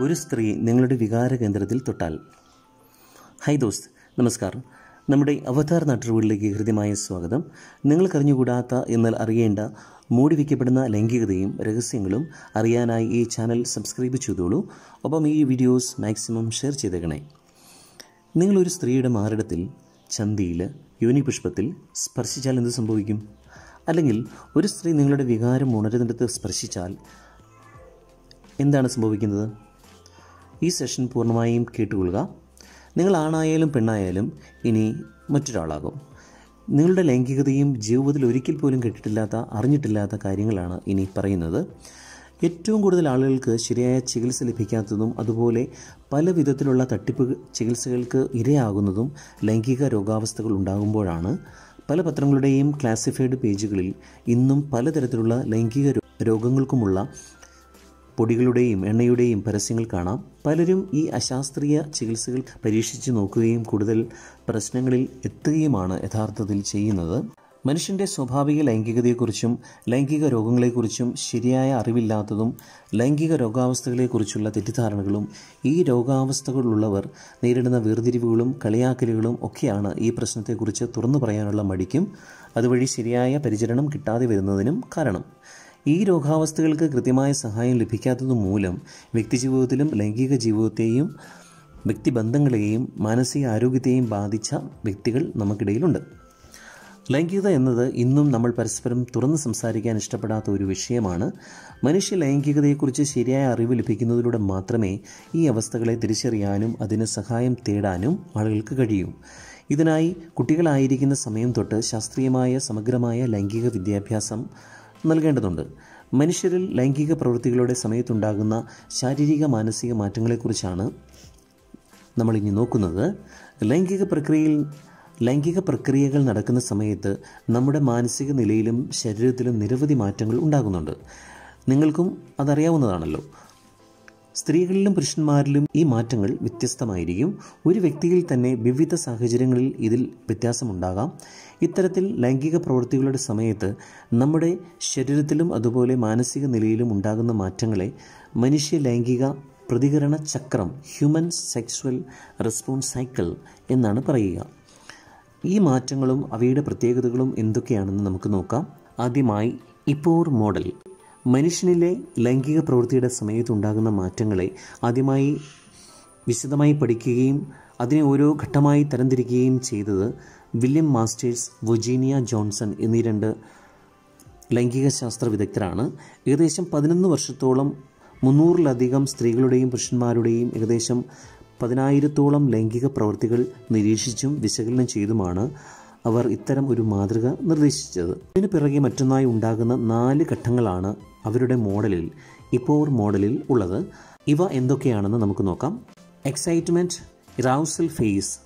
ഒരു സ്ത്രീ നിങ്ങളുടെ വികാര കേന്ദ്രത്തിൽ തൊട്ടാൽ. ഹൈ ദോസ്ത് നമസ്കാരം. നമ്മുടെ അവതാർ നാട്ടുകളിലേക്ക് ഹൃദ്യമായ സ്വാഗതം. നിങ്ങൾക്കറിഞ്ഞുകൂടാത്ത എന്നാൽ അറിയേണ്ട മൂടി വയ്ക്കപ്പെടുന്ന ലൈംഗികതയും രഹസ്യങ്ങളും അറിയാനായി ഈ ചാനൽ സബ്സ്ക്രൈബ് ചെയ്തോളൂ. ഒപ്പം ഈ വീഡിയോസ് മാക്സിമം ഷെയർ ചെയ്തേക്കണേ. നിങ്ങളൊരു സ്ത്രീയുടെ മാറിടത്തിൽ ചന്തിയിൽ യോനി പുഷ്പത്തിൽ സ്പർശിച്ചാൽ എന്ത് സംഭവിക്കും? അല്ലെങ്കിൽ ഒരു സ്ത്രീ നിങ്ങളുടെ വികാരം ഉണരുന്നിടത്ത് സ്പർശിച്ചാൽ എന്താണ് സംഭവിക്കുന്നത്? ഈ സെഷൻ പൂർണമായും കേട്ടുകൊള്ളുക. നിങ്ങൾ ആണായാലും പെണ്ണായാലും ഇനി മറ്റൊരാളാകും. നിങ്ങളുടെ ലൈംഗികതയും ജീവിതത്തിൽ ഒരിക്കൽ പോലും കേട്ടിട്ടില്ലാത്ത അറിഞ്ഞിട്ടില്ലാത്ത കാര്യങ്ങളാണ് ഇനി പറയുന്നത്. ഏറ്റവും കൂടുതൽ ആളുകൾക്ക് ശരിയായ ചികിത്സ ലഭിക്കാത്തതും അതുപോലെ പല വിധത്തിലുള്ള തട്ടിപ്പ് ചികിത്സകൾക്ക് ഇരയാകുന്നതും ലൈംഗിക രോഗാവസ്ഥകൾ ഉണ്ടാകുമ്പോഴാണ്. പല പത്രങ്ങളുടെയും ക്ലാസിഫൈഡ് പേജുകളിൽ ഇന്നും പലതരത്തിലുള്ള ലൈംഗിക രോഗങ്ങൾക്കുമുള്ള പൊടികളുടെയും എണ്ണയുടെയും പരസ്യങ്ങൾ കാണാം. പലരും ഈ അശാസ്ത്രീയ ചികിത്സകൾ പരീക്ഷിച്ച് നോക്കുകയും കൂടുതൽ പ്രശ്നങ്ങളിൽ എത്തുകയുമാണ് യഥാർത്ഥത്തിൽ ചെയ്യുന്നത്. മനുഷ്യന്റെ സ്വാഭാവിക ലൈംഗികതയെക്കുറിച്ചും ലൈംഗിക രോഗങ്ങളെക്കുറിച്ചും ശരിയായ അറിവില്ലാത്തതും ലൈംഗിക രോഗാവസ്ഥകളെക്കുറിച്ചുള്ള തെറ്റിദ്ധാരണകളും ഈ രോഗാവസ്ഥകളുള്ളവർ നേരിടുന്ന വേർതിരിവുകളും കളിയാക്കലുകളും ഒക്കെയാണ് ഈ പ്രശ്നത്തെക്കുറിച്ച് തുറന്നു പറയാനുള്ള മടിക്കും. അതുവഴി ശരിയായ പരിചരണം കിട്ടാതെ വരുന്നതിനും കാരണം. ഈ രോഗാവസ്ഥകൾക്ക് കൃത്യമായ സഹായം ലഭിക്കാത്തത് മൂലം വ്യക്തിജീവിതത്തിലും ലൈംഗിക ജീവിതത്തെയും വ്യക്തിബന്ധങ്ങളെയും മാനസിക ആരോഗ്യത്തെയും ബാധിച്ച വ്യക്തികൾ നമുക്കിടയിലുണ്ട്. ലൈംഗികത എന്നത് ഇന്നും നമ്മൾ പരസ്പരം തുറന്ന് സംസാരിക്കാൻ ഇഷ്ടപ്പെടാത്ത ഒരു വിഷയമാണ്. മനുഷ്യ ലൈംഗികതയെക്കുറിച്ച് ശരിയായ അറിവ് ലഭിക്കുന്നതിലൂടെ മാത്രമേ ഈ അവസ്ഥകളെ തിരിച്ചറിയാനും അതിന് സഹായം തേടാനും ആളുകൾക്ക് കഴിയൂ. ഇതിനായി കുട്ടികളായിരിക്കുന്ന സമയം തൊട്ട് ശാസ്ത്രീയമായ സമഗ്രമായ ലൈംഗിക വിദ്യാഭ്യാസം നൽകേണ്ടതുണ്ട്. മനുഷ്യരിൽ ലൈംഗിക പ്രവൃത്തികളുടെ സമയത്തുണ്ടാകുന്ന ശാരീരിക മാനസിക മാറ്റങ്ങളെക്കുറിച്ചാണ് നമ്മളിനി നോക്കുന്നത്. ലൈംഗിക പ്രക്രിയയിൽ ലൈംഗിക പ്രക്രിയകൾ നടക്കുന്ന സമയത്ത് നമ്മുടെ മാനസിക നിലയിലും ശരീരത്തിലും നിരവധി മാറ്റങ്ങൾ ഉണ്ടാകുന്നുണ്ട്. നിങ്ങൾക്കും അതറിയാവുന്നതാണല്ലോ. സ്ത്രീകളിലും പുരുഷന്മാരിലും ഈ മാറ്റങ്ങൾ വ്യത്യസ്തമായിരിക്കും. ഒരു വ്യക്തിയിൽ തന്നെ വിവിധ സാഹചര്യങ്ങളിൽ ഇതിൽ വ്യത്യാസമുണ്ടാകാം. ഇത്തരത്തിൽ ലൈംഗിക പ്രവൃത്തികളുടെ സമയത്ത് നമ്മുടെ ശരീരത്തിലും അതുപോലെ മാനസിക നിലയിലും ഉണ്ടാകുന്ന മാറ്റങ്ങളെ മനുഷ്യ ലൈംഗിക പ്രതികരണ ചക്രം ഹ്യൂമൻ സെക്സ്വൽ റെസ്പോൺസ് സൈക്കിൾ എന്നാണ് പറയുക. ഈ മാറ്റങ്ങളും അവയുടെ പ്രത്യേകതകളും എന്തൊക്കെയാണെന്ന് നമുക്ക് നോക്കാം. ആദ്യമായി ഇപ്പോർ മോഡൽ. മനുഷ്യനിലെ ലൈംഗിക പ്രവൃത്തിയുടെ സമയത്തുണ്ടാകുന്ന മാറ്റങ്ങളെ ആദ്യമായി വിശദമായി പഠിക്കുകയും അതിനെ ഓരോ ഘട്ടമായി തരംതിരിക്കുകയും ചെയ്തത് വില്യം മാസ്റ്റേഴ്സ് വൊജീനിയ ജോൺസൺ എന്നീ രണ്ട് ലൈംഗിക ശാസ്ത്ര വിദഗ്ധരാണ്. ഏകദേശം പതിനൊന്ന് വർഷത്തോളം മുന്നൂറിലധികം സ്ത്രീകളുടെയും പുരുഷന്മാരുടെയും ഏകദേശം പതിനായിരത്തോളം ലൈംഗിക പ്രവൃത്തികൾ നിരീക്ഷിച്ചും വിശകലനം ചെയ്തുമാണ് അവർ ഇത്തരം ഒരു മാതൃക നിർദ്ദേശിച്ചത്. ഇതിന് പിറകെ മറ്റൊന്നായി ഉണ്ടാകുന്ന നാല് ഘട്ടങ്ങളാണ് അവരുടെ മോഡലിൽ ഇപ്പോൾ മോഡലിൽ ഉള്ളത്. ഇവ എന്തൊക്കെയാണെന്ന് നമുക്ക് നോക്കാം. എക്സൈറ്റ്മെന്റ് ഇറൗസൽ ഫേസ്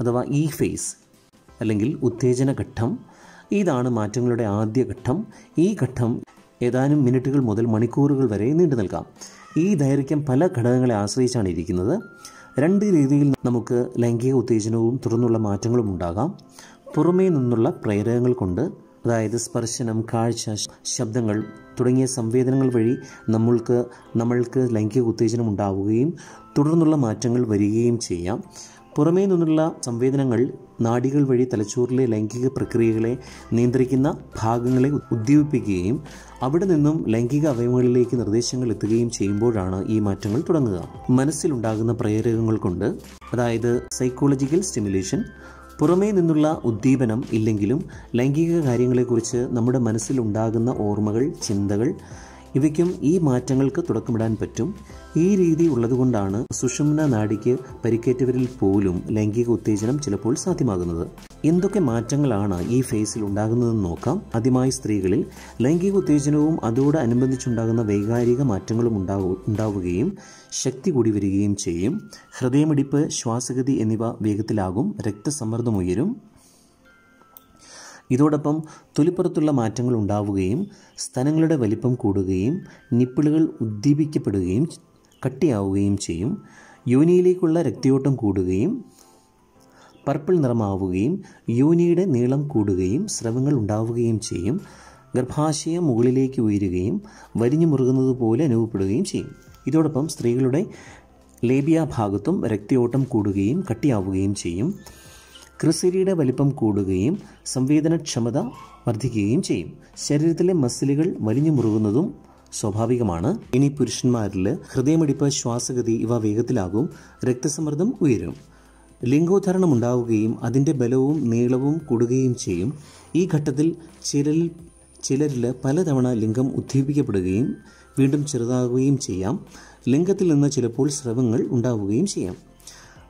അഥവാ ഇ ഫേസ് അല്ലെങ്കിൽ ഉത്തേജന ഘട്ടം ഇതാണ് മാറ്റങ്ങളുടെ ആദ്യ ഘട്ടം. ഈ ഘട്ടം ഏതാനും മിനിറ്റുകൾ മുതൽ മണിക്കൂറുകൾ വരെ നീണ്ടു നിൽക്കാം. ഈ ദൈർഘ്യം പല ഘടകങ്ങളെ ആശ്രയിച്ചാണ് ഇരിക്കുന്നത്. രണ്ട് രീതിയിൽ നമുക്ക് ലൈംഗിക ഉത്തേജനവും തുടർന്നുള്ള മാറ്റങ്ങളും ഉണ്ടാകാം. പുറമേ നിന്നുള്ള പ്രേരകങ്ങൾ കൊണ്ട് അതായത് സ്പർശനം കാഴ്ച ശബ്ദങ്ങൾ തുടങ്ങിയ സംവേദനങ്ങൾ വഴി നമ്മൾക്ക് നമ്മൾക്ക് ലൈംഗിക ഉത്തേജനം ഉണ്ടാവുകയും തുടർന്നുള്ള മാറ്റങ്ങൾ വരികയും ചെയ്യാം. പുറമേ നിന്നുള്ള സംവേദനങ്ങൾ നാടികൾ വഴി തലച്ചോറിലെ ലൈംഗിക പ്രക്രിയകളെ നിയന്ത്രിക്കുന്ന ഭാഗങ്ങളെ ഉദ്ദീപിപ്പിക്കുകയും അവിടെ നിന്നും ലൈംഗിക അവയവങ്ങളിലേക്ക് നിർദ്ദേശങ്ങൾ എത്തുകയും ചെയ്യുമ്പോഴാണ് ഈ മാറ്റങ്ങൾ തുടങ്ങുക. മനസ്സിലുണ്ടാകുന്ന പ്രേരകങ്ങൾ കൊണ്ട് അതായത് സൈക്കോളജിക്കൽ സ്റ്റിമുലേഷൻ പുറമേ നിന്നുള്ള ഉദ്ദീപനം ഇല്ലെങ്കിലും ലൈംഗിക കാര്യങ്ങളെക്കുറിച്ച് നമ്മുടെ മനസ്സിലുണ്ടാകുന്ന ഓർമ്മകൾ ചിന്തകൾ ഇവയ്ക്കും ഈ മാറ്റങ്ങൾക്ക് തുടക്കമിടാൻ പറ്റും. ഈ രീതി ഉള്ളതുകൊണ്ടാണ് സുഷുമ്ന നാടിക്ക് പരിക്കേറ്റവരിൽ പോലും ലൈംഗിക ഉത്തേജനം ചിലപ്പോൾ സാധ്യമാകുന്നത്. എന്തൊക്കെ മാറ്റങ്ങളാണ് ഈ ഫേസിൽ ഉണ്ടാകുന്നതെന്ന് നോക്കാം. ആദ്യമായി സ്ത്രീകളിൽ ലൈംഗിക ഉത്തേജനവും അതോടനുബന്ധിച്ചുണ്ടാകുന്ന വൈകാരിക മാറ്റങ്ങളും ഉണ്ടാവുകയും ശക്തി കൂടി വരികയും ചെയ്യും. ഹൃദയമിടിപ്പ് ശ്വാസഗതി എന്നിവ വേഗത്തിലാകും. രക്തസമ്മർദ്ദം ഉയരും. ഇതോടൊപ്പം തൊലിപ്പുറത്തുള്ള മാറ്റങ്ങൾ ഉണ്ടാവുകയും സ്തനങ്ങളുടെ വലിപ്പം കൂടുകയും നിപ്പിളുകൾ ഉദ്ദീപിക്കപ്പെടുകയും കട്ടിയാവുകയും ചെയ്യും. യോനിയിലേക്കുള്ള രക്തയോട്ടം കൂടുകയും പർപ്പിൾ നിറമാവുകയും യോനിയുടെ നീളം കൂടുകയും സ്രവങ്ങൾ ഉണ്ടാവുകയും ചെയ്യും. ഗർഭാശയം മുകളിലേക്ക് ഉയരുകയും വരിഞ്ഞു മുറുകുന്നത് പോലെ അനുഭവപ്പെടുകയും ചെയ്യും. ഇതോടൊപ്പം സ്ത്രീകളുടെ ലേബിയ ഭാഗത്തും രക്തയോട്ടം കൂടുകയും കട്ടിയാവുകയും ചെയ്യും. ക്രിസരിയുടെ വലിപ്പം കൂടുകയും സംവേദനക്ഷമത വർദ്ധിക്കുകയും ചെയ്യും. ശരീരത്തിലെ മസിലുകൾ വലിഞ്ഞു മുറുകുന്നതും സ്വാഭാവികമാണ്. ഇനി പുരുഷന്മാരിൽ ഹൃദയമിടിപ്പ് ശ്വാസഗതി ഇവ വേഗത്തിലാകും. രക്തസമ്മർദ്ദം ഉയരും. ലിംഗോദ്ധരണം ഉണ്ടാവുകയും അതിന്റെ ബലവും നീളവും കൂടുകയും ചെയ്യും. ഈ ഘട്ടത്തിൽ ചിലരിൽ ചിലരിൽ പലതവണ ലിംഗം ഉദ്ദീപിക്കപ്പെടുകയും വീണ്ടും ചെറുതാകുകയും ചെയ്യാം. ലിംഗത്തിൽ നിന്ന് ചിലപ്പോൾ സ്രവങ്ങൾ ഉണ്ടാവുകയും ചെയ്യാം.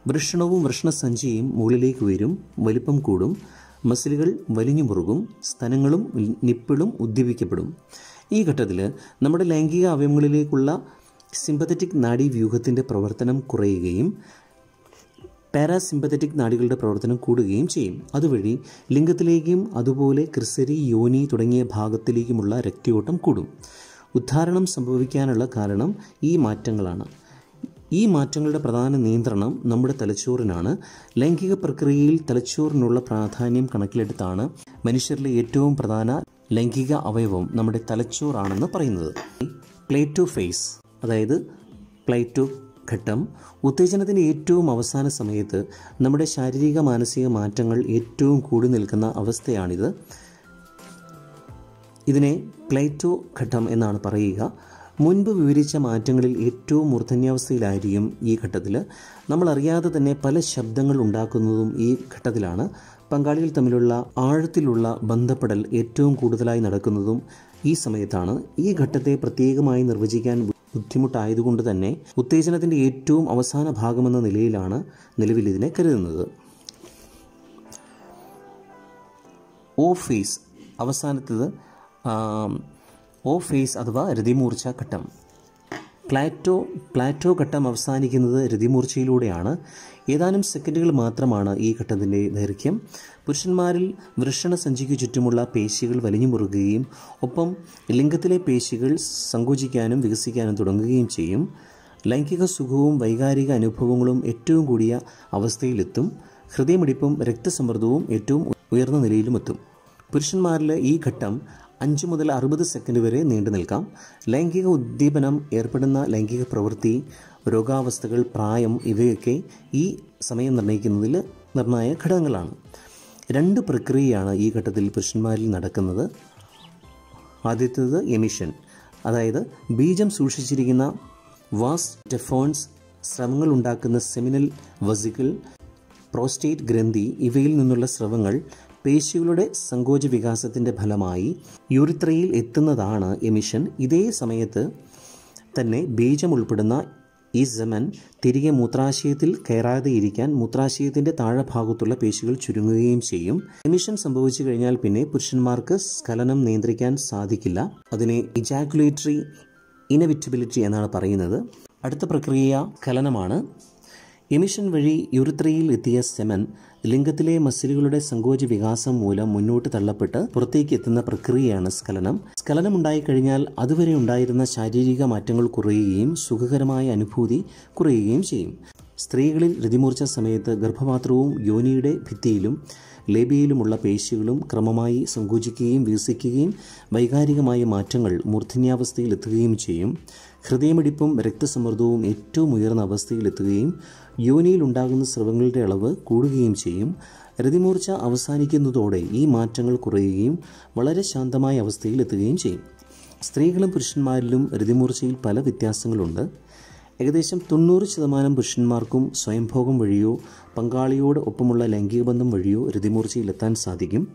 വൃഷണവും വൃഷണസഞ്ചിയും മുകളിലേക്ക് വരും വലിപ്പം കൂടും മസിലുകൾ വലിഞ്ഞു മുറുകും സ്തനങ്ങളും നിപ്പിളും ഉദ്ദീപിക്കപ്പെടും. ഈ ഘട്ടത്തിൽ നമ്മുടെ ലൈംഗിക അവയവങ്ങളിലേക്കുള്ള സിമ്പത്തറ്റിക് നാഡീവ്യൂഹത്തിന്റെ പ്രവർത്തനം കുറയുകയും പാരാസിമ്പത്തറ്റിക് നാഡികളുടെ പ്രവർത്തനം കൂടുകയും ചെയ്യും. അതുവഴി ലിംഗത്തിലേക്കും അതുപോലെ ക്രിസരി യോനി തുടങ്ങിയ ഭാഗത്തിലേക്കുമുള്ള രക്തയോട്ടം കൂടും. ഉദ്ധാരണം സംഭവിക്കാനുള്ള കാരണം ഈ മാറ്റങ്ങളാണ്. ഈ മാറ്റങ്ങളുടെ പ്രധാന നിയന്ത്രണം നമ്മുടെ തലച്ചോറിനാണ്. ലൈംഗിക പ്രക്രിയയിൽ തലച്ചോറിനുള്ള പ്രാധാന്യം കണക്കിലെടുത്താണ് മനുഷ്യരിലെ ഏറ്റവും പ്രധാന ലൈംഗിക അവയവം നമ്മുടെ തലച്ചോറാണെന്ന് പറയുന്നത്. പ്ലേറ്റോ ഫേസ് അതായത് പ്ലേറ്റോ ഘട്ടം ഉത്തേജനത്തിന്റെ ഏറ്റവും അവസാന സമയത്ത് നമ്മുടെ ശാരീരിക മാനസിക മാറ്റങ്ങൾ ഏറ്റവും കൂടി നിൽക്കുന്ന അവസ്ഥയാണിത്. ഇതിനെ പ്ലേറ്റോ ഘട്ടം എന്നാണ് പറയുക. മുൻപ് വിവരിച്ച മാറ്റങ്ങളിൽ ഏറ്റവും മൂർധന്യാവസ്ഥയിലായിരിക്കും ഈ ഘട്ടത്തിൽ. നമ്മളറിയാതെ തന്നെ പല ശബ്ദങ്ങൾ ഉണ്ടാക്കുന്നതും ഈ ഘട്ടത്തിലാണ്. പങ്കാളികൾ തമ്മിലുള്ള ആഴത്തിലുള്ള ബന്ധപ്പെടൽ ഏറ്റവും കൂടുതലായി നടക്കുന്നതും ഈ സമയത്താണ്. ഈ ഘട്ടത്തെ പ്രത്യേകമായി നിർവചിക്കാൻ ബുദ്ധിമുട്ടായതുകൊണ്ട് തന്നെ ഉത്തേജനത്തിന്റെ ഏറ്റവും അവസാന ഭാഗമെന്ന നിലയിലാണ് നിലവിൽ ഇതിനെ കരുതുന്നത്. ഓഫീസ് ഫേസ് അവസാനത്തത് ഓ ഫേസ് അഥവാ രതിമൂർച്ച ഘട്ടം. പ്ലാറ്റോ പ്ലാറ്റോ ഘട്ടം അവസാനിക്കുന്നത് രതിമൂർച്ചയിലൂടെയാണ്. ഏതാനും സെക്കൻഡുകൾ മാത്രമാണ് ഈ ഘട്ടത്തിന്റെ ദൈർഘ്യം. പുരുഷന്മാരിൽ വൃഷണ സഞ്ചിക്ക് ചുറ്റുമുള്ള പേശികൾ വലിഞ്ഞു മുറുകുകയും ഒപ്പം ലിംഗത്തിലെ പേശികൾ സങ്കോചിക്കാനും വികസിക്കാനും തുടങ്ങുകയും ചെയ്യും. ലൈംഗിക സുഖവും വൈകാരിക അനുഭവങ്ങളും ഏറ്റവും കൂടിയ അവസ്ഥയിലെത്തും. ഹൃദയമിടിപ്പും രക്തസമ്മർദ്ദവും ഏറ്റവും ഉയർന്ന നിലയിലുമെത്തും. പുരുഷന്മാരിൽ ഈ ഘട്ടം അഞ്ച് മുതൽ അറുപത് സെക്കൻഡ് വരെ നീണ്ടു നിൽക്കാം. ലൈംഗിക ഉദ്ദീപനം ഏർപ്പെടുന്ന ലൈംഗിക പ്രവൃത്തി രോഗാവസ്ഥകൾ പ്രായം ഇവയൊക്കെ ഈ സമയം നിർണയിക്കുന്നതിൽ നിർണായക ഘടകങ്ങളാണ്. രണ്ട് പ്രക്രിയയാണ് ഈ ഘട്ടത്തിൽ പുരുഷന്മാരിൽ നടക്കുന്നത്. ആദ്യത്തേത് എമിഷൻ. അതായത് ബീജം സൂക്ഷിച്ചിരിക്കുന്ന വാസ് ടെഫോൺസ് സ്രവങ്ങൾ ഉണ്ടാക്കുന്ന സെമിനൽ വസിക്കിൾ പ്രോസ്റ്റേറ്റ് ഗ്രന്ഥി ഇവയിൽ നിന്നുള്ള സ്രവങ്ങൾ പേശികളുടെ സങ്കോച വികാസത്തിന്റെ ഫലമായി യൂറിത്രയിൽ എത്തുന്നതാണ് എമിഷൻ. ഇതേ സമയത്ത് തന്നെ ബീജം ഉൾപ്പെടുന്ന ഈ സെമൻ തിരികെ മൂത്രാശയത്തിൽ കയറാതെ ഇരിക്കാൻ മൂത്രാശയത്തിന്റെ താഴെഭാഗത്തുള്ള പേശികൾ ചുരുങ്ങുകയും ചെയ്യും. എമിഷൻ സംഭവിച്ചു കഴിഞ്ഞാൽ പിന്നെ പുരുഷന്മാർക്ക് സ്ഖലനം നിയന്ത്രിക്കാൻ സാധിക്കില്ല. അതിനെ ഇജാക്കുലേറ്ററി ഇനവിറ്റബിലിറ്റി എന്നാണ് പറയുന്നത്. അടുത്ത പ്രക്രിയ സ്ഖലനമാണ്. എമിഷൻ വഴി യുറിത്രയിൽ എത്തിയ സെമൻ ലിംഗത്തിലെ മസിലുകളുടെ സങ്കോച വികാസം മൂലം മുന്നോട്ട് തള്ളപ്പെട്ട് പുറത്തേക്ക് എത്തുന്ന പ്രക്രിയയാണ് സ്കലനം സ്ഖലനം ഉണ്ടായിക്കഴിഞ്ഞാൽ അതുവരെ ഉണ്ടായിരുന്ന ശാരീരിക മാറ്റങ്ങൾ കുറയുകയും സുഖകരമായ അനുഭൂതി കുറയുകയും ചെയ്യും. സ്ത്രീകളിൽ രതിമൂർച്ച സമയത്ത് ഗർഭപാത്രവും യോനിയുടെ ഭിത്തിയിലും ലേബിയയിലുമുള്ള പേശികളും ക്രമമായി സങ്കോചിക്കുകയും വികസിക്കുകയും വൈകാരികമായ മാറ്റങ്ങൾ മൂർധന്യാവസ്ഥയിലെത്തുകയും ചെയ്യും. ഹൃദയമിടിപ്പും രക്തസമ്മർദ്ദവും ഏറ്റവും ഉയർന്ന അവസ്ഥയിലെത്തുകയും യോനിയിൽ ഉണ്ടാകുന്ന സ്രവങ്ങളുടെ അളവ് കൂടുകയും ചെയ്യും. രതിമൂർച്ച അവസാനിക്കുന്നതോടെ ഈ മാറ്റങ്ങൾ കുറയുകയും വളരെ ശാന്തമായ അവസ്ഥയിൽ എത്തുകയും ചെയ്യും. സ്ത്രീകളും പുരുഷന്മാരിലും രതിമൂർച്ചയിൽ പല വ്യത്യാസങ്ങളുണ്ട്. ഏകദേശം തൊണ്ണൂറ് ശതമാനം പുരുഷന്മാർക്കും സ്വയംഭോഗം വഴിയോ പങ്കാളിയോട് ഒപ്പമുള്ള ലൈംഗിക ബന്ധം വഴിയോ രതിമൂർച്ചയിലെത്താൻ സാധിക്കും.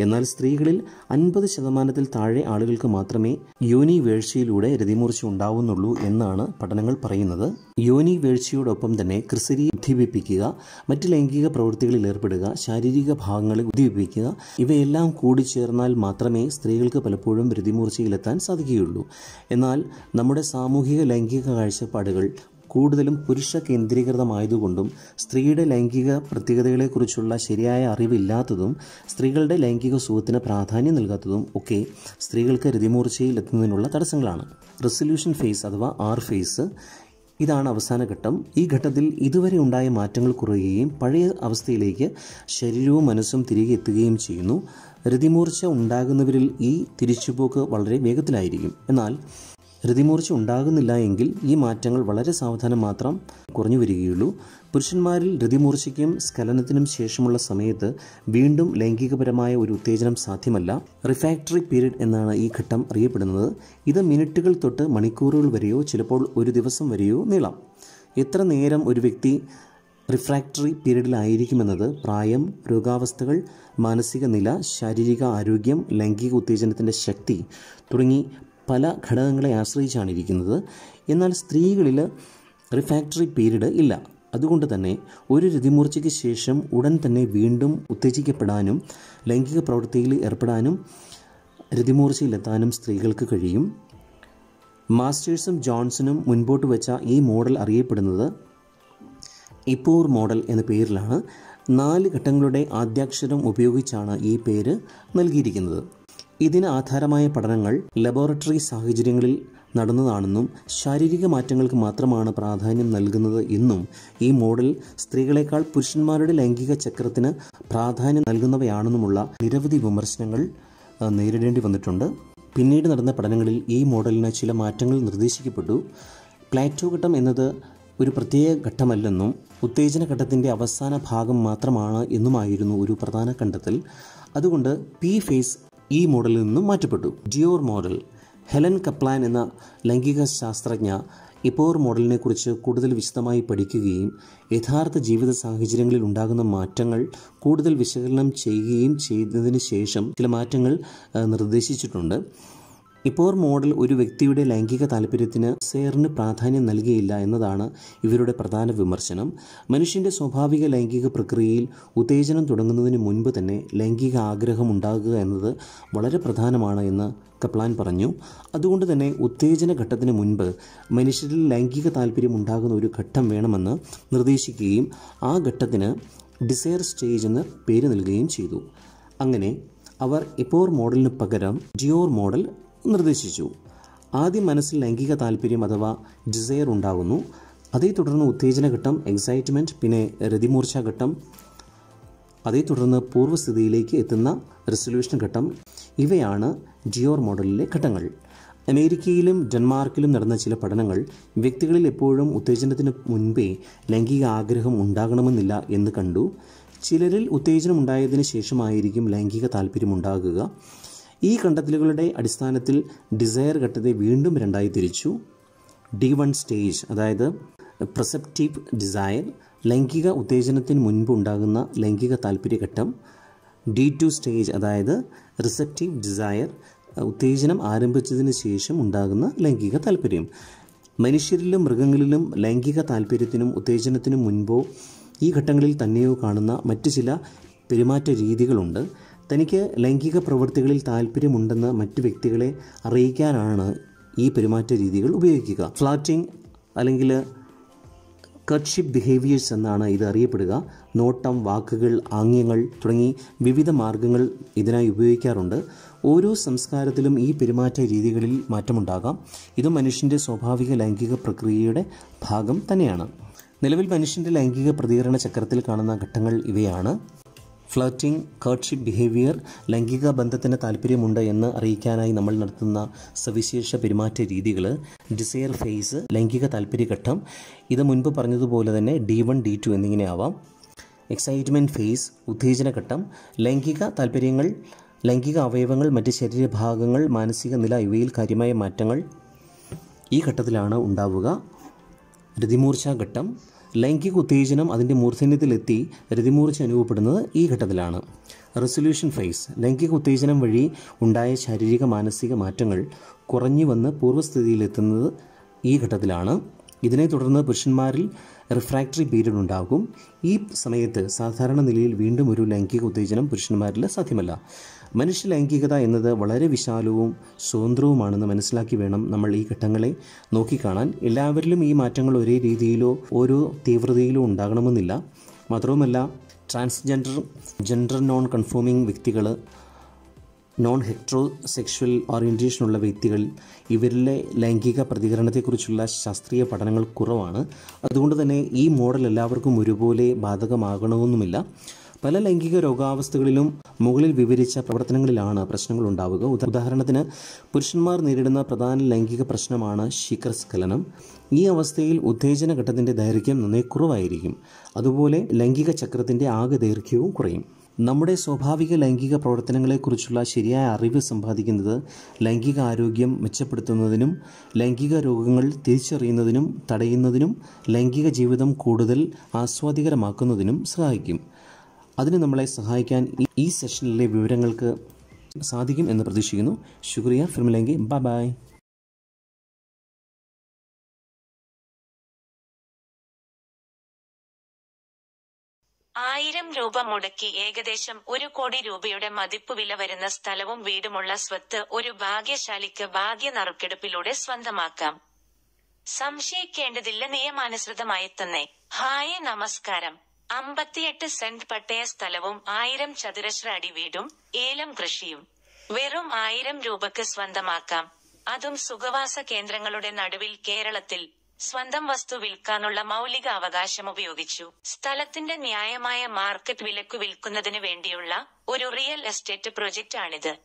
എന്നാൽ സ്ത്രീകളിൽ അൻപത് ശതമാനത്തിൽ താഴെ ആളുകൾക്ക് മാത്രമേ യോനി വീഴ്ചയിലൂടെ രതിമൂർച്ച ഉണ്ടാവുന്നുള്ളൂ എന്നാണ് പഠനങ്ങൾ പറയുന്നത്. യോനി വീഴ്ചയോടൊപ്പം തന്നെ ക്രിസരി ഉദ്ദീപിപ്പിക്കുക മറ്റ് ലൈംഗിക പ്രവൃത്തികളിൽ ഏർപ്പെടുക ശാരീരിക ഭാഗങ്ങളെ ഉദ്ദീപിപ്പിക്കുക ഇവയെല്ലാം കൂടി ചേർന്നാൽ മാത്രമേ സ്ത്രീകൾക്ക് പലപ്പോഴും രതിമൂർച്ചയിലെത്താൻ സാധിക്കുകയുള്ളൂ. എന്നാൽ നമ്മുടെ സാമൂഹിക ലൈംഗിക കാഴ്ചപ്പാടുകൾ കൂടുതലും പുരുഷ കേന്ദ്രീകൃതമായതുകൊണ്ടും സ്ത്രീയുടെ ലൈംഗിക പ്രത്യേകതകളെക്കുറിച്ചുള്ള ശരിയായ അറിവില്ലാത്തതും സ്ത്രീകളുടെ ലൈംഗിക സുഖത്തിന് പ്രാധാന്യം നൽകാത്തതും ഒക്കെ സ്ത്രീകൾക്ക് രതിമൂർച്ചയിൽ എത്തുന്നതിനുള്ള തടസ്സങ്ങളാണ്. റെസൊല്യൂഷൻ ഫേസ് അഥവാ ആർ ഫേസ് ഇതാണ് അവസാന ഘട്ടം. ഈ ഘട്ടത്തിൽ ഇതുവരെ ഉണ്ടായ മാറ്റങ്ങൾ കുറയുകയും പഴയ അവസ്ഥയിലേക്ക് ശരീരവും മനസ്സും തിരികെ എത്തുകയും ചെയ്യുന്നു. രതിമൂർച്ച ഉണ്ടാകുന്നവരിൽ ഈ തിരിച്ചുപോക്ക് വളരെ വേഗത്തിലായിരിക്കും. എന്നാൽ ഹൃതിമൂർച്ച ഉണ്ടാകുന്നില്ല എങ്കിൽ ഈ മാറ്റങ്ങൾ വളരെ സാവധാനം മാത്രം കുറഞ്ഞു വരികയുള്ളൂ. പുരുഷന്മാരിൽ ഹൃതിമൂർച്ചയ്ക്കും സ്ഖലനത്തിനും ശേഷമുള്ള സമയത്ത് വീണ്ടും ലൈംഗികപരമായ ഒരു ഉത്തേജനം സാധ്യമല്ല. റിഫാക്ടറി പീരീഡ് എന്നാണ് ഈ ഘട്ടം അറിയപ്പെടുന്നത്. ഇത് മിനിറ്റുകൾ തൊട്ട് മണിക്കൂറുകൾ വരെയോ ചിലപ്പോൾ ഒരു ദിവസം വരെയോ നീളാം. എത്ര നേരം ഒരു വ്യക്തി റിഫ്രാക്ടറി പീരീഡിലായിരിക്കുമെന്നത് പ്രായം രോഗാവസ്ഥകൾ മാനസിക നില ശാരീരിക ആരോഗ്യം ലൈംഗിക ഉത്തേജനത്തിന്റെ ശക്തി തുടങ്ങി പല ഘടകങ്ങളെ ആശ്രയിച്ചാണ് ഇരിക്കുന്നത്. എന്നാൽ സ്ത്രീകളിൽ റിഫാക്ടറി പീരീഡ് ഇല്ല. അതുകൊണ്ട് തന്നെ ഒരു രതിമൂർച്ചയ്ക്ക് ശേഷം ഉടൻ തന്നെ വീണ്ടും ഉത്തേജിക്കപ്പെടാനും ലൈംഗിക പ്രവൃത്തിയിൽ ഏർപ്പെടാനും രതിമൂർച്ചയിലെത്താനും സ്ത്രീകൾക്ക് കഴിയും. മാസ്റ്റേഴ്സും ജോൺസണും മുൻപോട്ട് വെച്ച ഈ മോഡൽ അറിയപ്പെടുന്നത് ഇപ്പോർ മോഡൽ എന്ന പേരിലാണ്. നാല് ഘട്ടങ്ങളുടെ ആദ്യാക്ഷരം ഉപയോഗിച്ചാണ് ഈ പേര് നൽകിയിരിക്കുന്നത്. ഇതിന് ആധാരമായ പഠനങ്ങൾ ലബോറട്ടറി സാഹചര്യങ്ങളിൽ നടന്നതാണെന്നും ശാരീരിക മാറ്റങ്ങൾക്ക് മാത്രമാണ് പ്രാധാന്യം നൽകുന്നത് എന്നും ഈ മോഡൽ സ്ത്രീകളെക്കാൾ പുരുഷന്മാരുടെ ലൈംഗിക ചക്രത്തിന് പ്രാധാന്യം നൽകുന്നവയാണെന്നുമുള്ള നിരവധി വിമർശനങ്ങൾ നേരിടേണ്ടി വന്നിട്ടുണ്ട്. പിന്നീട് നടന്ന പഠനങ്ങളിൽ ഈ മോഡലിന് ചില മാറ്റങ്ങൾ നിർദ്ദേശിക്കപ്പെട്ടു. പ്ലാറ്റോ ഘട്ടം എന്നത് ഒരു പ്രത്യേക ഘട്ടമല്ലെന്നും ഉത്തേജന ഘട്ടത്തിന്റെ അവസാന ഭാഗം മാത്രമാണ് എന്നുമായിരുന്നു ഒരു പ്രധാന കണ്ടെത്തൽ. അതുകൊണ്ട് പി ഫേസ് ഈ മോഡലിൽ നിന്നും മാറ്റപ്പെട്ടു. ജിയോർ മോഡൽ ഹെലൻ കപ്ലാൻ എന്ന ലൈംഗിക ശാസ്ത്രജ്ഞ ഇപ്പോർ മോഡലിനെ കുറിച്ച് കൂടുതൽ വിശദമായി പഠിക്കുകയും യഥാർത്ഥ ജീവിത സാഹചര്യങ്ങളിൽ ഉണ്ടാകുന്ന മാറ്റങ്ങൾ കൂടുതൽ വിശകലനം ചെയ്യുകയും ചെയ്തതിന് ശേഷം ചില മാറ്റങ്ങൾ നിർദ്ദേശിച്ചിട്ടുണ്ട്. ഇപ്പോൾ മോഡൽ ഒരു വ്യക്തിയുടെ ലൈംഗിക താല്പര്യത്തിന് സെയറിന് പ്രാധാന്യം നൽകിയില്ല എന്നതാണ് ഇവരുടെ പ്രധാന വിമർശനം. മനുഷ്യന്റെ സ്വാഭാവിക ലൈംഗിക പ്രക്രിയയിൽ ഉത്തേജനം തുടങ്ങുന്നതിന് മുൻപ് തന്നെ ലൈംഗിക ആഗ്രഹം ഉണ്ടാകുക എന്നത് വളരെ പ്രധാനമാണ് എന്ന് കപ്ലാൻ പറഞ്ഞു. അതുകൊണ്ട് തന്നെ ഉത്തേജന ഘട്ടത്തിന് മുൻപ് മനുഷ്യരിൽ ലൈംഗിക താല്പര്യം ഉണ്ടാകുന്ന ഒരു ഘട്ടം വേണമെന്ന് നിർദ്ദേശിക്കുകയും ആ ഘട്ടത്തിന് ഡിസയർ സ്റ്റേജ് എന്ന് പേര് നൽകുകയും ചെയ്തു. അങ്ങനെ അവർ ഇപ്പോർ മോഡലിന് പകരം ജിയോർ മോഡൽ നിർദ്ദേശിച്ചു. ആദ്യം മനസ്സിൽ ലൈംഗിക താല്പര്യം അഥവാ ഡിസയർ ഉണ്ടാകുന്നു. അതേ തുടർന്ന് ഉത്തേജന ഘട്ടം എക്സൈറ്റ്മെന്റ് പിന്നെ രതിമൂർച്ച ഘട്ടം. അതേ തുടർന്ന് പൂർവസ്ഥിതിയിലേക്ക് എത്തുന്ന റെസൊല്യൂഷൻ ഘട്ടം. ഇവയാണ് ജിയോർ മോഡലിലെ ഘട്ടങ്ങൾ. അമേരിക്കയിലും ഡെൻമാർക്കിലും നടന്ന ചില പഠനങ്ങൾ വ്യക്തികളിൽ എപ്പോഴും ഉത്തേജനത്തിന് മുൻപേ ലൈംഗിക ആഗ്രഹം ഉണ്ടാകണമെന്നില്ല എന്ന് കണ്ടു. ചിലരിൽ ഉത്തേജനം ഉണ്ടായതിനു ശേഷമായിരിക്കും ലൈംഗിക താല്പര്യം ഉണ്ടാകുക. ഈ കണ്ടെത്തലുകളുടെ അടിസ്ഥാനത്തിൽ ഡിസയർ ഘട്ടത്തെ വീണ്ടും രണ്ടായി തിരിച്ചു. ഡി വൺ സ്റ്റേജ് അതായത് പ്രസെപ്റ്റീവ് ഡിസയർ ലൈംഗിക ഉത്തേജനത്തിന് മുൻപ് ഉണ്ടാകുന്ന ലൈംഗിക താല്പര്യഘട്ടം ഡി ടു സ്റ്റേജ് അതായത് റിസെപ്റ്റീവ് ഡിസയർ ഉത്തേജനം ആരംഭിച്ചതിന് ശേഷം ഉണ്ടാകുന്ന ലൈംഗിക താല്പര്യം മനുഷ്യരിലും മൃഗങ്ങളിലും ലൈംഗിക താല്പര്യത്തിനും ഉത്തേജനത്തിനും മുൻപോ ഈ ഘട്ടങ്ങളിൽ തന്നെയോ കാണുന്ന മറ്റു ചില പെരുമാറ്റ രീതികളുണ്ട്. തനിക്ക് ലൈംഗിക പ്രവൃത്തികളിൽ താല്പര്യമുണ്ടെന്ന് മറ്റു വ്യക്തികളെ അറിയിക്കാനാണ് ഈ പെരുമാറ്റ രീതികൾ ഉപയോഗിക്കുക. ഫ്ലാറ്റിംഗ് അല്ലെങ്കിൽ കട്ട്ഷിപ്പ് ബിഹേവിയേഴ്സ് എന്നാണ് ഇത് അറിയപ്പെടുക. നോട്ടം വാക്കുകൾ ആംഗ്യങ്ങൾ തുടങ്ങി വിവിധ മാർഗങ്ങൾ ഇതിനായി ഉപയോഗിക്കാറുണ്ട്. ഓരോ സംസ്കാരത്തിലും ഈ പെരുമാറ്റ രീതികളിൽ മാറ്റമുണ്ടാകാം. ഇത് മനുഷ്യന്റെ സ്വാഭാവിക ലൈംഗിക പ്രക്രിയയുടെ ഭാഗം തന്നെയാണ്. നിലവിൽ മനുഷ്യന്റെ ലൈംഗിക പ്രതികരണ ചക്രത്തിൽ കാണുന്ന ഘട്ടങ്ങൾ ഇവയാണ്. ഫ്ലർട്ടിംഗ് കേർട്ട്ഷിപ്പ് ബിഹേവിയർ ലൈംഗിക ബന്ധത്തിന് താല്പര്യമുണ്ട് എന്ന് അറിയിക്കാനായി നമ്മൾ നടത്തുന്ന സവിശേഷ പെരുമാറ്റ രീതികൾ ഡിസയർ ഫേസ് ലൈംഗിക താല്പര്യഘട്ടം ഇത് മുൻപ് പറഞ്ഞതുപോലെ തന്നെ ഡി വൺ ഡി ടു എന്നിങ്ങനെ ആവാം എക്സൈറ്റ്മെന്റ് ഫേസ് ഉത്തേജനഘട്ടം ലൈംഗിക താല്പര്യങ്ങൾ ലൈംഗിക അവയവങ്ങൾ മറ്റ് ശരീരഭാഗങ്ങൾ മാനസിക നില ഇവയിൽ കാര്യമായ മാറ്റങ്ങൾ ഈ ഘട്ടത്തിലാണ് ഉണ്ടാവുക. ഘട്ടം ലൈംഗിക ഉത്തേജനം അതിന്റെ മൂർധന്യത്തിലെത്തി രതിമൂർച്ച അനുഭവപ്പെടുന്നത് ഈ ഘട്ടത്തിലാണ്. റെസൊല്യൂഷൻ ഫേസ് ലൈംഗിക ഉത്തേജനം വഴി ഉണ്ടായ ശാരീരിക മാനസിക മാറ്റങ്ങൾ കുറഞ്ഞു വന്ന് പൂർവസ്ഥിതിയിലെത്തുന്നത് ഈ ഘട്ടത്തിലാണ്. ഇതിനെ തുടർന്ന് പുരുഷന്മാരിൽ റിഫ്രാക്ടറി പീരീഡ് ഉണ്ടാകും. ഈ സമയത്ത് സാധാരണ നിലയിൽ വീണ്ടും ഒരു ലൈംഗിക ഉത്തേജനം പുരുഷന്മാരിൽ സാധ്യമല്ല. മനുഷ്യ ലൈംഗികത എന്നത് വളരെ വിശാലവും സ്വതന്ത്രവുമാണെന്ന് മനസ്സിലാക്കി വേണം നമ്മൾ ഈ ഘട്ടങ്ങളെ നോക്കിക്കാണാൻ. എല്ലാവരിലും ഈ മാറ്റങ്ങൾ ഒരേ രീതിയിലോ ഓരോ തീവ്രതയിലോ ഉണ്ടാകണമെന്നില്ല. മാത്രവുമല്ല ട്രാൻസ്ജെൻഡർ ജെൻഡർ നോൺ കൺഫോമിംഗ് വ്യക്തികൾ നോൺ ഹെക്ട്രോ സെക്ഷൽ ഓറിയന്റേഷനുള്ള വ്യക്തികൾ ഇവരിലെ ലൈംഗിക പ്രതികരണത്തെക്കുറിച്ചുള്ള ശാസ്ത്രീയ പഠനങ്ങൾ കുറവാണ്. അതുകൊണ്ട് തന്നെ ഈ മോഡൽ എല്ലാവർക്കും ഒരുപോലെ ബാധകമാകണമെന്നുമില്ല. പല ലൈംഗിക രോഗാവസ്ഥകളിലും മുകളിൽ വിവരിച്ച പ്രവർത്തനങ്ങളിലാണ് പ്രശ്നങ്ങൾ ഉണ്ടാവുക. ഉദാഹരണത്തിന് പുരുഷന്മാർ നേരിടുന്ന പ്രധാന ലൈംഗിക പ്രശ്നമാണ് ശിഖരസ്ഖലനം. ഈ അവസ്ഥയിൽ ഉത്തേജന ഘട്ടത്തിന്റെ ദൈർഘ്യം നന്നേ കുറവായിരിക്കും. അതുപോലെ ലൈംഗിക ചക്രത്തിന്റെ ആകെ ദൈർഘ്യവും കുറയും. നമ്മുടെ സ്വാഭാവിക ലൈംഗിക പ്രവർത്തനങ്ങളെക്കുറിച്ചുള്ള ശരിയായ അറിവ് സമ്പാദിക്കുന്നത് ലൈംഗിക ആരോഗ്യം മെച്ചപ്പെടുത്തുന്നതിനും ലൈംഗിക രോഗങ്ങൾ തിരിച്ചറിയുന്നതിനും തടയുന്നതിനും ലൈംഗിക ജീവിതം കൂടുതൽ ആസ്വാദികരമാക്കുന്നതിനും സഹായിക്കും. അതിന് നമ്മളെ സഹായിക്കാൻ ഈ- സെഷനിലെ വിവരങ്ങൾക്ക് സാധിക്കും എന്ന് പ്രതീക്ഷിക്കുന്നു. ശുക്രിയ. ഫിർമിലെങ്കി. ബൈ ബൈ ആയിരം രൂപ മുടക്കി ഏകദേശം ഒരു കോടി രൂപയുടെ മതിപ്പ് വില വരുന്ന സ്ഥലവും വീടുമുള്ള സ്വത്ത് ഒരു ഭാഗ്യശാലിക്ക് ഭാഗ്യ നറുക്കെടുപ്പിലൂടെ സ്വന്തമാക്കാം. സംശയിക്കേണ്ടതില്ല. നിയമാനുസൃതമായി തന്നെ. ഹായ് നമസ്കാരം. അമ്പത്തിയെട്ട് സെന്റ് പട്ടയ സ്ഥലവും ആയിരം ചതുരശ്ര അടി വീടും ഏലം കൃഷിയും. വെറും ആയിരം രൂപക്ക് സ്വന്തമാക്കാം. അതും സുഖവാസ കേന്ദ്രങ്ങളുടെ നടുവിൽ കേരളത്തിൽ സ്വന്തം വസ്തു വിൽക്കാനുള്ള മൗലിക അവകാശം ഉപയോഗിച്ചു. സ്ഥലത്തിന്റെ ന്യായമായ മാർക്കറ്റ് വിലക്കു വിൽക്കുന്നതിന് വേണ്ടിയുള്ള ഒരു റിയൽ എസ്റ്റേറ്റ് പ്രൊജക്റ്റ് ആണിത്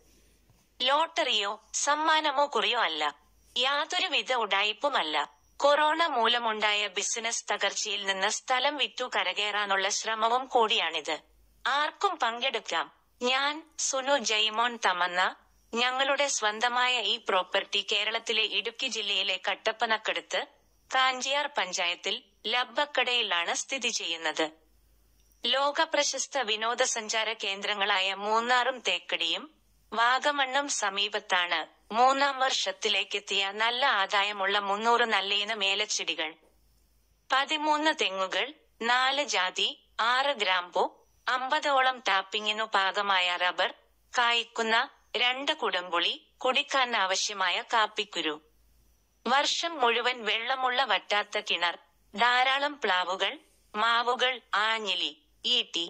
ലോട്ടറിയോ സമ്മാനമോ കുറിയോ അല്ല. യാതൊരുവിധ ഉടായിപ്പുമല്ല. കൊറോണ മൂലമുണ്ടായ ബിസിനസ് തകർച്ചയിൽ നിന്ന് സ്ഥലം വിറ്റു കരകയറാനുള്ള ശ്രമവും കൂടിയാണിത്. ആർക്കും പങ്കെടുക്കാം. ഞാൻ സുനു ജയ്മോൻ തമന്ന ഞങ്ങളുടെ സ്വന്തമായ ഈ പ്രോപ്പർട്ടി കേരളത്തിലെ ഇടുക്കി ജില്ലയിലെ കട്ടപ്പനക്കടുത്ത് കാഞ്ചിയാർ പഞ്ചായത്തിൽ ലബ്ബക്കടയിലാണ് സ്ഥിതി ചെയ്യുന്നത്. ലോകപ്രശസ്ത വിനോദസഞ്ചാര കേന്ദ്രങ്ങളായ മൂന്നാറും തേക്കടിയും വാഗമണ്ണും സമീപത്താണ്. മൂന്നാം വർഷത്തിലേക്കെത്തിയ നല്ല ആദായമുള്ള മുന്നൂറ് നല്ലയിന മേലച്ചെടികൾ. പതിമൂന്ന് തെങ്ങുകൾ നാല് ജാതി ആറ് ഗ്രാമ്പു അമ്പതോളം ടാപ്പിങ്ങിനു പാകമായ റബ്ബർ കായ്ക്കുന്ന രണ്ട് കുടംപുളി കുടിക്കാൻ ആവശ്യമായ കാപ്പിക്കുരു. വർഷം മുഴുവൻ വെള്ളമുള്ള വറ്റാത്ത കിണർ ധാരാളം പ്ലാവുകൾ മാവുകൾ ആഞ്ഞിലി ഈട്ടി.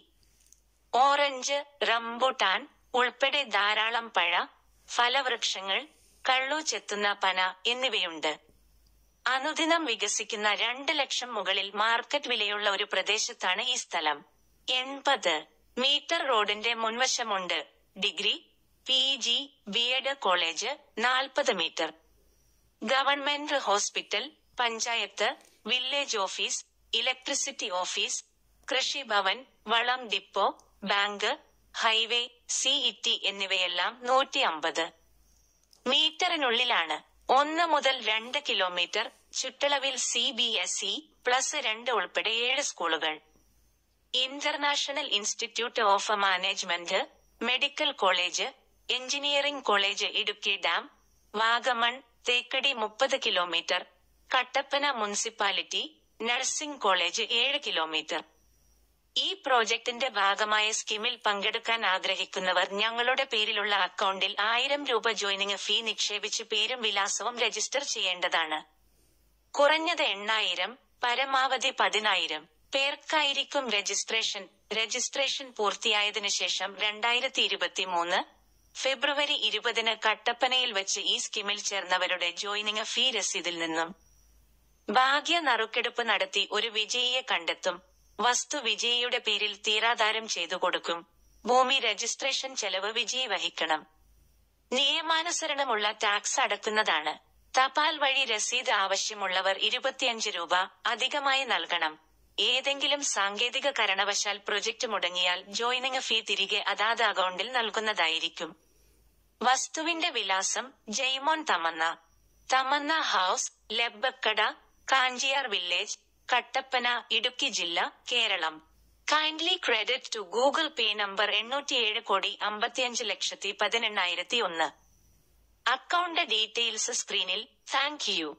ഓറഞ്ച് റംബുട്ടാൻ ഉൾപ്പെടെ ധാരാളം പഴ ഫലവൃക്ഷങ്ങൾ കള്ളു ചെത്തുന്ന പന എന്നിവയുണ്ട്. അനുദിനം വികസിക്കുന്ന രണ്ട് ലക്ഷം മുകളിൽ മാർക്കറ്റ് വിലയുള്ള ഒരു പ്രദേശത്താണ് ഈ സ്ഥലം. എൺപത് മീറ്റർ റോഡിന്റെ മുൻവശമുണ്ട്. Degree P G B Ed college നാൽപ്പത് meter. Government hospital panchayat village office electricity office Krishibhavan വളം ഡിപ്പോ ബാങ്ക് ഹൈവേ സിഇടി എന്നിവയെല്ലാം നൂറ്റി അമ്പത് മീറ്ററിനുള്ളിലാണ് ഒന്ന് മുതൽ രണ്ട് കിലോമീറ്റർ ചുറ്റളവിൽ C B S E plus രണ്ട് ഉൾപ്പെടെ ഏഴ് സ്കൂളുകൾ. International institute of management medical college engineering college Idukki dam Vagamon Thekkady മുപ്പത് kilometer Kattappana municipality nursing college ഏഴ് കിലോമീറ്റർ. ഈ പ്രോജക്ടിന്റെ ഭാഗമായ സ്കീമിൽ പങ്കെടുക്കാൻ ആഗ്രഹിക്കുന്നവർ ഞങ്ങളുടെ പേരിലുള്ള അക്കൗണ്ടിൽ ആയിരം രൂപ ജോയിനിങ് ഫീ നിക്ഷേപിച്ച് പേരും വിലാസവും രജിസ്റ്റർ ചെയ്യേണ്ടതാണ്. കുറഞ്ഞത് എണ്ണായിരം പരമാവധി പതിനായിരം പേർക്കായിരിക്കും രജിസ്ട്രേഷൻ. രജിസ്ട്രേഷൻ പൂർത്തിയായതിനു ശേഷം രണ്ടായിരത്തി ഇരുപത്തി മൂന്ന് ഫെബ്രുവരി ഇരുപതിന് കട്ടപ്പനയിൽ വെച്ച് ഈ സ്കീമിൽ ചേർന്നവരുടെ ജോയിനിങ് ഫീ രസീതിൽ നിന്നും ഭാഗ്യ നറുക്കെടുപ്പ് നടത്തി ഒരു വിജയിയെ കണ്ടെത്തും. വസ്തു വിജയിയുടെ പേരിൽ തീരാധാരം ചെയ്തു കൊടുക്കും. ഭൂമി രജിസ്ട്രേഷൻ ചെലവ് വിജയി വഹിക്കണം. നിയമാനുസരണമുള്ള ടാക്സ് അടക്കുന്നതാണ്. തപാൽ വഴി രസീത് ആവശ്യമുള്ളവർ ഇരുപത്തിയഞ്ച് രൂപ അധികമായി നൽകണം. ഏതെങ്കിലും സാങ്കേതിക കാരണവശാൽ പ്രൊജക്ട് മുടങ്ങിയാൽ ജോയിനിങ് ഫീ തിരികെ അതാത് അക്കൗണ്ടിൽ നൽകുന്നതായിരിക്കും. വസ്തുവിന്റെ വിലാസം ജയ്മോൻ തമന്ന. തമന്ന ഹൌസ് ലെബക്കട കാഞ്ചിയാർ വില്ലേജ് കട്ടപ്പന ഇടുക്കി ജില്ല Kerala. Kindly credit to Google Pay number എണ്ണൂറ്റിയേഴ് കോടി അമ്പത്തിയഞ്ച് ലക്ഷത്തി പതിനെണ്ണായിരത്തി ഒന്ന്. അക്കൗണ്ട് ഡീറ്റെയിൽസ് സ്ക്രീനിൽ താങ്ക് യു